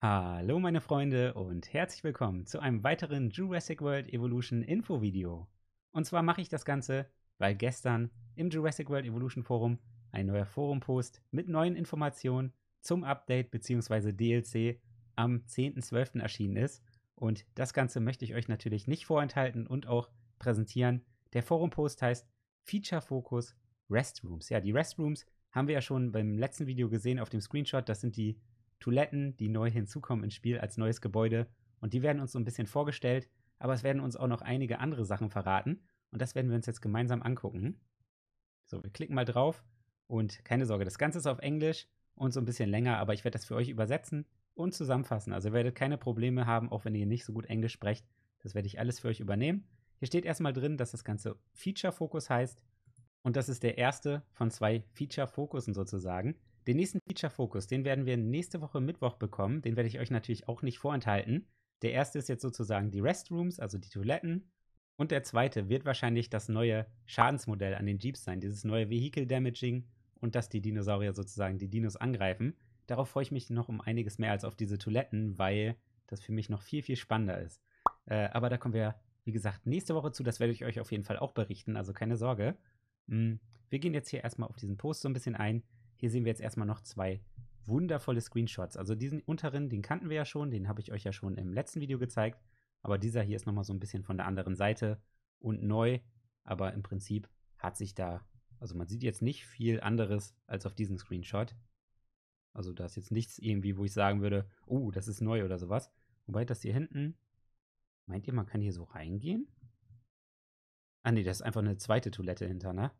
Hallo meine Freunde und herzlich willkommen zu einem weiteren Jurassic World Evolution Info-Video. Und zwar mache ich das Ganze, weil gestern im Jurassic World Evolution Forum ein neuer Forum-Post mit neuen Informationen zum Update bzw. DLC am 10.12. erschienen ist. Und das Ganze möchte ich euch natürlich nicht vorenthalten und auch präsentieren. Der Forum-Post heißt Feature Focus Restrooms. Ja, die Restrooms haben wir ja schon beim letzten Video gesehen auf dem Screenshot. Das sind die Toiletten, die neu hinzukommen ins Spiel als neues Gebäude. Und die werden uns so ein bisschen vorgestellt, aber es werden uns auch noch einige andere Sachen verraten. Und das werden wir uns jetzt gemeinsam angucken. So, wir klicken mal drauf. Und keine Sorge, das Ganze ist auf Englisch und so ein bisschen länger, aber ich werde das für euch übersetzen und zusammenfassen. Also ihr werdet keine Probleme haben, auch wenn ihr nicht so gut Englisch sprecht. Das werde ich alles für euch übernehmen. Hier steht erstmal drin, dass das Ganze Feature Focus heißt. Und das ist der erste von zwei Feature Focussen sozusagen. Den nächsten Feature Focus, den werden wir nächste Woche Mittwoch bekommen. Den werde ich euch natürlich auch nicht vorenthalten. Der erste ist jetzt sozusagen die Restrooms, also die Toiletten. Und der zweite wird wahrscheinlich das neue Schadensmodell an den Jeeps sein, dieses neue Vehicle Damaging und dass die Dinosaurier sozusagen die Dinos angreifen. Darauf freue ich mich noch um einiges mehr als auf diese Toiletten, weil das für mich noch viel, viel spannender ist. Äh, aber da kommen wir, wie gesagt, nächste Woche zu. Das werde ich euch auf jeden Fall auch berichten, also keine Sorge. Mhm. Wir gehen jetzt hier erstmal auf diesen Post so ein bisschen ein. Hier sehen wir jetzt erstmal noch zwei wundervolle Screenshots. Also diesen unteren, den kannten wir ja schon, den habe ich euch ja schon im letzten Video gezeigt. Aber dieser hier ist nochmal so ein bisschen von der anderen Seite und neu. Aber im Prinzip hat sich da, also man sieht jetzt nicht viel anderes als auf diesem Screenshot. Also da ist jetzt nichts irgendwie, wo ich sagen würde, oh, das ist neu oder sowas. Wobei das hier hinten, meint ihr, man kann hier so reingehen? Ah nee, das ist einfach eine zweite Toilette hinter, ne?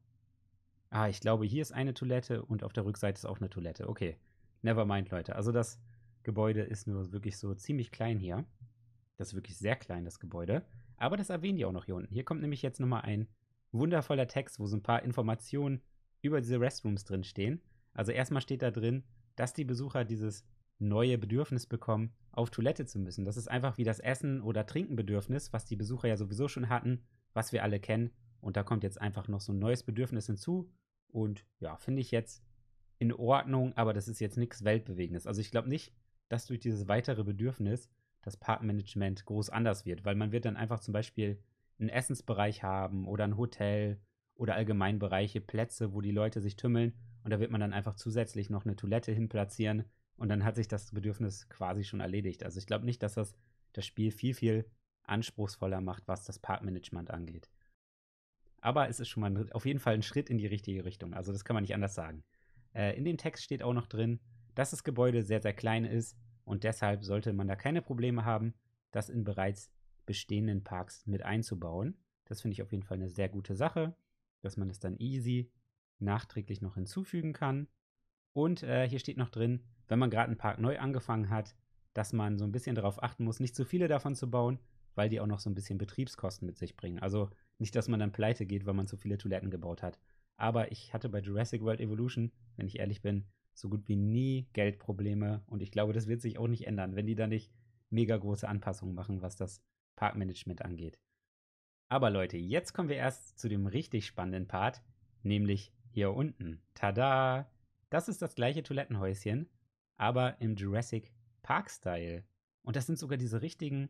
Ah, ich glaube, hier ist eine Toilette und auf der Rückseite ist auch eine Toilette. Okay, never mind, Leute. Also das Gebäude ist nur wirklich so ziemlich klein hier. Das ist wirklich sehr klein, das Gebäude. Aber das erwähnen die auch noch hier unten. Hier kommt nämlich jetzt nochmal ein wundervoller Text, wo so ein paar Informationen über diese Restrooms drin stehen. Also erstmal steht da drin, dass die Besucher dieses neue Bedürfnis bekommen, auf Toilette zu müssen. Das ist einfach wie das Essen- oder Trinkenbedürfnis, was die Besucher ja sowieso schon hatten, was wir alle kennen. Und da kommt jetzt einfach noch so ein neues Bedürfnis hinzu. Und ja, finde ich jetzt in Ordnung, aber das ist jetzt nichts Weltbewegendes. Also ich glaube nicht, dass durch dieses weitere Bedürfnis das Parkmanagement groß anders wird, weil man wird dann einfach zum Beispiel einen Essensbereich haben oder ein Hotel oder Allgemeinbereiche, Plätze, wo die Leute sich tümmeln und da wird man dann einfach zusätzlich noch eine Toilette hinplatzieren und dann hat sich das Bedürfnis quasi schon erledigt. Also ich glaube nicht, dass das das Spiel viel, viel anspruchsvoller macht, was das Parkmanagement angeht. Aber es ist schon mal auf jeden Fall ein Schritt in die richtige Richtung. Also das kann man nicht anders sagen. Äh, in dem Text steht auch noch drin, dass das Gebäude sehr, sehr klein ist und deshalb sollte man da keine Probleme haben, das in bereits bestehenden Parks mit einzubauen. Das finde ich auf jeden Fall eine sehr gute Sache, dass man es dann easy nachträglich noch hinzufügen kann. Und äh, hier steht noch drin, wenn man gerade einen Park neu angefangen hat, dass man so ein bisschen darauf achten muss, nicht zu viele davon zu bauen, weil die auch noch so ein bisschen Betriebskosten mit sich bringen. Also nicht, dass man dann pleite geht, weil man zu viele Toiletten gebaut hat. Aber ich hatte bei Jurassic World Evolution, wenn ich ehrlich bin, so gut wie nie Geldprobleme. Und ich glaube, das wird sich auch nicht ändern, wenn die da nicht mega große Anpassungen machen, was das Parkmanagement angeht. Aber Leute, jetzt kommen wir erst zu dem richtig spannenden Part, nämlich hier unten. Tada! Das ist das gleiche Toilettenhäuschen, aber im Jurassic Park-Style. Und das sind sogar diese richtigen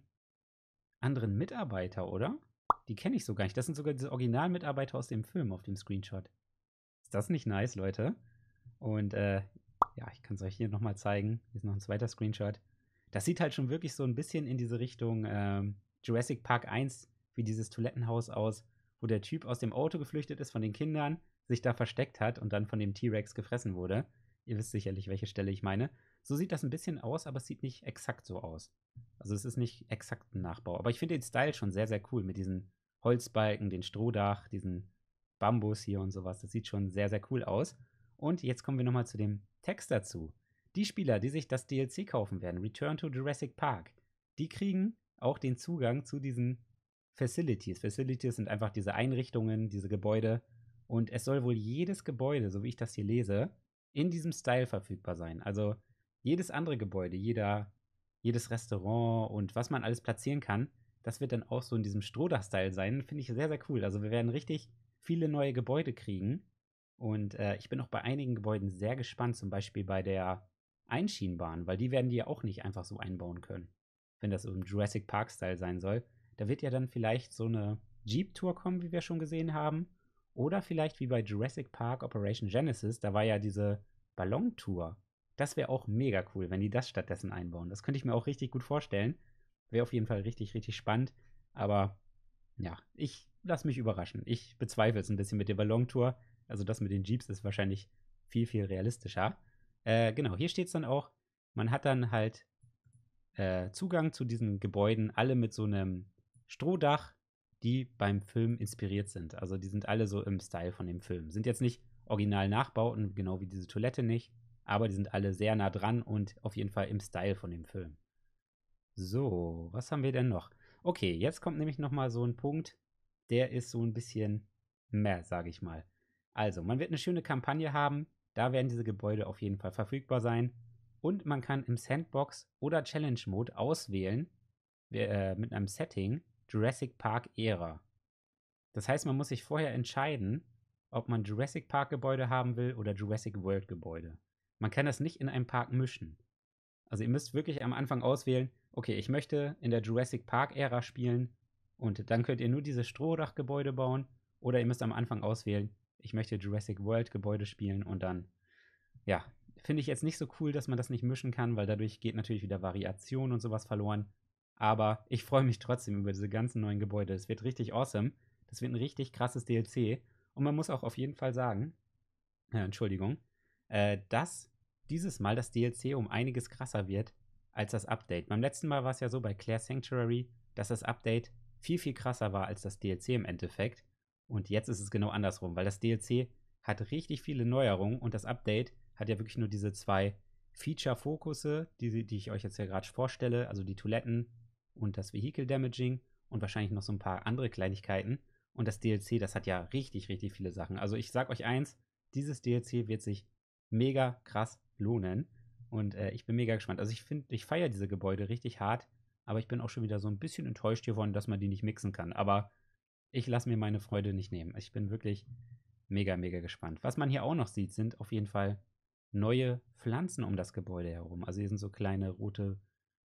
anderen Mitarbeiter, oder? Die kenne ich so gar nicht. Das sind sogar diese Originalmitarbeiter aus dem Film auf dem Screenshot. Ist das nicht nice, Leute? Und äh, ja, ich kann es euch hier nochmal zeigen. Hier ist noch ein zweiter Screenshot. Das sieht halt schon wirklich so ein bisschen in diese Richtung ähm, Jurassic Park 1 wie dieses Toilettenhaus aus, wo der Typ aus dem Auto geflüchtet ist von den Kindern, sich da versteckt hat und dann von dem T-Rex gefressen wurde. Ihr wisst sicherlich, welche Stelle ich meine. So sieht das ein bisschen aus, aber es sieht nicht exakt so aus. Also es ist nicht exakt ein Nachbau. Aber ich finde den Style schon sehr, sehr cool mit diesen Holzbalken, den Strohdach, diesen Bambus hier und sowas. Das sieht schon sehr, sehr cool aus. Und jetzt kommen wir nochmal zu dem Text dazu. Die Spieler, die sich das DLC kaufen werden, Return to Jurassic Park, die kriegen auch den Zugang zu diesen Facilities. Facilities sind einfach diese Einrichtungen, diese Gebäude. Und es soll wohl jedes Gebäude, so wie ich das hier lese, in diesem Style verfügbar sein. Also jedes andere Gebäude, jeder, jedes Restaurant und was man alles platzieren kann, das wird dann auch so in diesem Strohdach-Style sein. Finde ich sehr, sehr cool. Also wir werden richtig viele neue Gebäude kriegen. Und äh, ich bin auch bei einigen Gebäuden sehr gespannt, zum Beispiel bei der Einschienenbahnen, weil die werden die ja auch nicht einfach so einbauen können. Wenn das im Jurassic Park-Style sein soll. Da wird ja dann vielleicht so eine Jeep-Tour kommen, wie wir schon gesehen haben. Oder vielleicht wie bei Jurassic Park Operation Genesis, da war ja diese Ballon-Tour. Das wäre auch mega cool, wenn die das stattdessen einbauen. Das könnte ich mir auch richtig gut vorstellen. Wäre auf jeden Fall richtig, richtig spannend. Aber ja, ich lasse mich überraschen. Ich bezweifle es ein bisschen mit der Ballon-Tour. Also das mit den Jeeps ist wahrscheinlich viel, viel realistischer. Äh, genau, hier steht es dann auch, man hat dann halt äh, Zugang zu diesen Gebäuden, alle mit so einem Strohdach, die beim Film inspiriert sind. Also die sind alle so im Style von dem Film. Sind jetzt nicht original Nachbauten, genau wie diese Toilette nicht, aber die sind alle sehr nah dran und auf jeden Fall im Style von dem Film. So, was haben wir denn noch? Okay, jetzt kommt nämlich noch mal so ein Punkt, der ist so ein bisschen mehr, sage ich mal. Also, man wird eine schöne Kampagne haben, da werden diese Gebäude auf jeden Fall verfügbar sein und man kann im Sandbox oder Challenge Mode auswählen äh, mit einem Setting Jurassic Park Ära. Das heißt, man muss sich vorher entscheiden, ob man Jurassic Park Gebäude haben will oder Jurassic World Gebäude. Man kann das nicht in einem Park mischen. Also ihr müsst wirklich am Anfang auswählen, okay, ich möchte in der Jurassic Park Ära spielen und dann könnt ihr nur diese Strohdachgebäude bauen oder ihr müsst am Anfang auswählen, ich möchte Jurassic World Gebäude spielen und dann, ja, finde ich jetzt nicht so cool, dass man das nicht mischen kann, weil dadurch geht natürlich wieder Variation und sowas verloren. Aber ich freue mich trotzdem über diese ganzen neuen Gebäude. Es wird richtig awesome. Das wird ein richtig krasses DLC. Und man muss auch auf jeden Fall sagen, äh, Entschuldigung, äh, dass dieses Mal das DLC um einiges krasser wird als das Update. Beim letzten Mal war es ja so bei Claire Sanctuary, dass das Update viel, viel krasser war als das DLC im Endeffekt. Und jetzt ist es genau andersrum, weil das DLC hat richtig viele Neuerungen und das Update hat ja wirklich nur diese zwei Feature-Fokusse, die, die ich euch jetzt ja gerade vorstelle, also die Toiletten und das Vehicle Damaging und wahrscheinlich noch so ein paar andere Kleinigkeiten. Und das DLC, das hat ja richtig, richtig viele Sachen. Also ich sag euch eins, dieses DLC wird sich mega krass lohnen. Und äh, ich bin mega gespannt. Also ich finde, ich feiere diese Gebäude richtig hart, aber ich bin auch schon wieder so ein bisschen enttäuscht hiervon, dass man die nicht mixen kann. Aber ich lasse mir meine Freude nicht nehmen. Ich bin wirklich mega, mega gespannt. Was man hier auch noch sieht, sind auf jeden Fall neue Pflanzen um das Gebäude herum. Also hier sind so kleine rote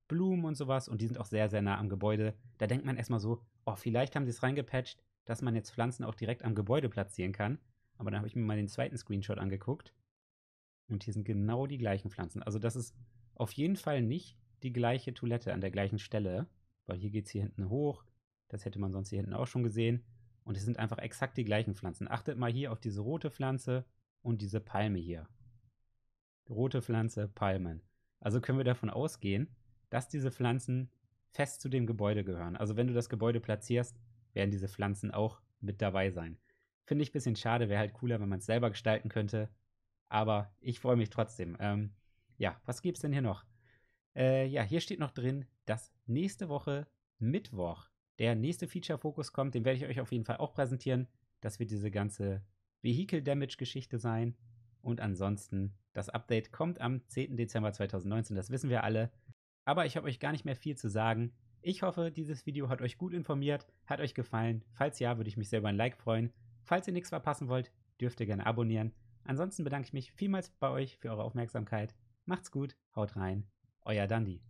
Blumen und sowas und die sind auch sehr, sehr nah am Gebäude. Da denkt man erstmal so, oh, vielleicht haben sie es reingepatcht, dass man jetzt Pflanzen auch direkt am Gebäude platzieren kann. Aber dann habe ich mir mal den zweiten Screenshot angeguckt und hier sind genau die gleichen Pflanzen. Also das ist auf jeden Fall nicht die gleiche Toilette an der gleichen Stelle, weil hier geht es hier hinten hoch. Das hätte man sonst hier hinten auch schon gesehen. Und es sind einfach exakt die gleichen Pflanzen. Achtet mal hier auf diese rote Pflanze und diese Palme hier. Rote Pflanze, Palmen. Also können wir davon ausgehen, dass diese Pflanzen fest zu dem Gebäude gehören. Also wenn du das Gebäude platzierst, werden diese Pflanzen auch mit dabei sein. Finde ich ein bisschen schade, wäre halt cooler, wenn man es selber gestalten könnte. Aber ich freue mich trotzdem. Ähm, ja, was gibt es denn hier noch? Äh, ja, hier steht noch drin, dass nächste Woche Mittwoch der nächste Feature-Fokus kommt. Den werde ich euch auf jeden Fall auch präsentieren. Das wird diese ganze Vehicle-Damage-Geschichte sein. Und ansonsten, das Update kommt am 10. Dezember 2019, das wissen wir alle. Aber ich habe euch gar nicht mehr viel zu sagen. Ich hoffe, dieses Video hat euch gut informiert, hat euch gefallen. Falls ja, würde ich mich sehr über ein Like freuen. Falls ihr nichts verpassen wollt, dürft ihr gerne abonnieren. Ansonsten bedanke ich mich vielmals bei euch für eure Aufmerksamkeit. Macht's gut, haut rein, euer Dandy.